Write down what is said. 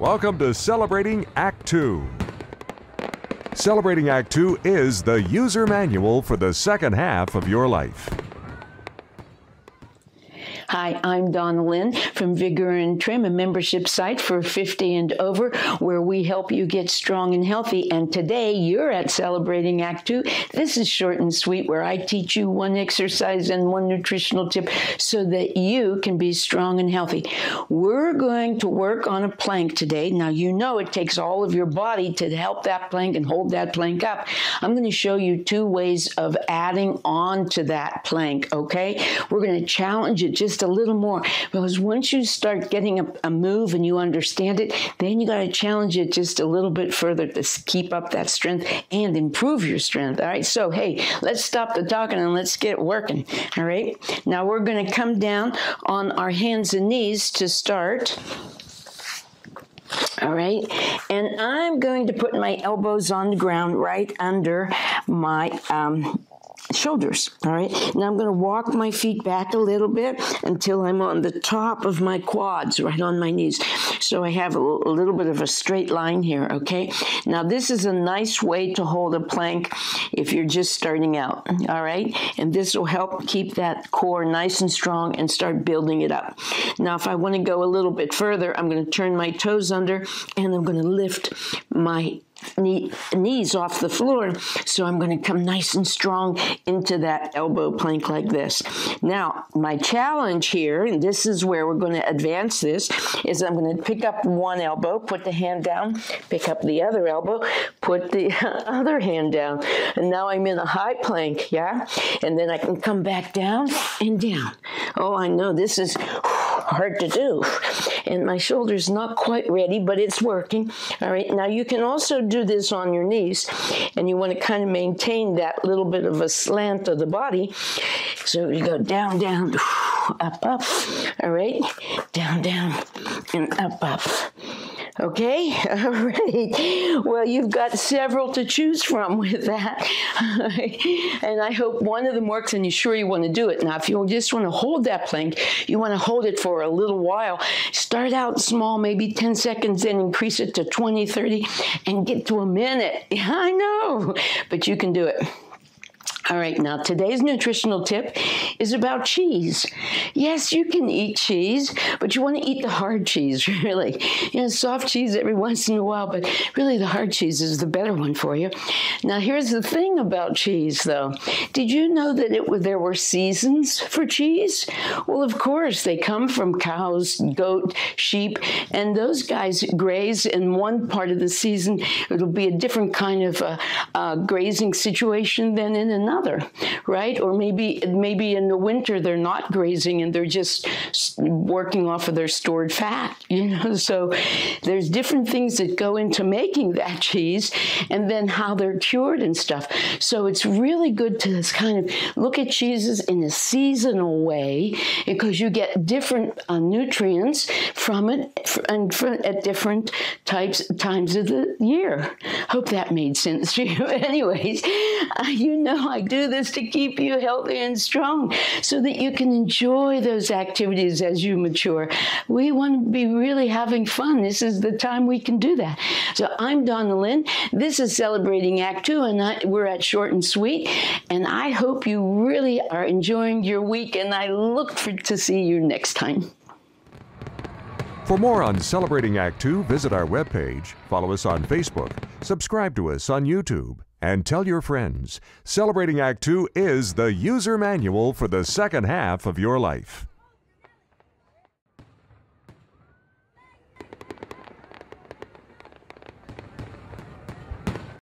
Welcome to Celebrating Act 2. Celebrating Act 2 is the user manual for the second half of your life. Hi, I'm Donnalynn from Vigor and Trim, a membership site for 50 and over, where we help you get strong and healthy. And today you're at Celebrating Act 2. This is short and sweet, where I teach you one exercise and one nutritional tip so that you can be strong and healthy. We're going to work on a plank today. Now, you know it takes all of your body to help that plank and hold that plank up. I'm going to show you two ways of adding on to that plank, okay? We're going to challenge it just a little more because once you start getting a, a move and you understand it, then you got to challenge it just a little bit further to keep up that strength and improve your strength. All right. So, hey, let's stop the talking and let's get working. All right. Now we're going to come down on our hands and knees to start. All right. And I'm going to put my elbows on the ground right under my um, shoulders. All right. Now I'm going to walk my feet back a little bit until I'm on the top of my quads, right on my knees. So I have a, a little bit of a straight line here. Okay. Now this is a nice way to hold a plank if you're just starting out. All right. And this will help keep that core nice and strong and start building it up. Now, if I want to go a little bit further, I'm going to turn my toes under and I'm going to lift my knee, knees off the floor. So I'm going to come nice and strong into that elbow plank like this. Now, my challenge here, and this is where we're going to advance this, is I'm going to pick up one elbow, put the hand down, pick up the other elbow, put the other hand down. And now I'm in a high plank, yeah? And then I can come back down and down. Oh, I know this is hard to do. And my shoulder's not quite ready, but it's working. All right, now you can also do this on your knees, and you want to kind of maintain that little bit of a slant of the body. So you go down, down, up, up. All right, down, down, and up, up. Okay, all right. Well, you've got several to choose from with that. and I hope one of them works and you're sure you want to do it. Now, if you just want to hold that plank, you want to hold it for a little while. Start out small, maybe 10 seconds, then increase it to 20, 30, and get to a minute. Yeah, I know, but you can do it. All right, now today's nutritional tip is about cheese. Yes, you can eat cheese, but you want to eat the hard cheese, really. You know, soft cheese every once in a while, but really the hard cheese is the better one for you. Now, here's the thing about cheese, though. Did you know that it there were seasons for cheese? Well, of course, they come from cows, goat, sheep, and those guys graze in one part of the season. It'll be a different kind of uh, uh, grazing situation than in another another, right? Or maybe maybe in the winter they're not grazing and they're just working off of their stored fat, you know. So there's different things that go into making that cheese, and then how they're cured and stuff. So it's really good to kind of look at cheeses in a seasonal way because you get different uh, nutrients from it and from, at different types times of the year. Hope that made sense to you. Anyways, uh, you know I do this to keep you healthy and strong so that you can enjoy those activities as you mature. We want to be really having fun. This is the time we can do that. So I'm Donnalynn. This is Celebrating Act Two, and we're at Short and Sweet. And I hope you really are enjoying your week, and I look for, to see you next time. For more on Celebrating Act Two, visit our webpage, follow us on Facebook, subscribe to us on YouTube and tell your friends. Celebrating Act 2 is the user manual for the second half of your life.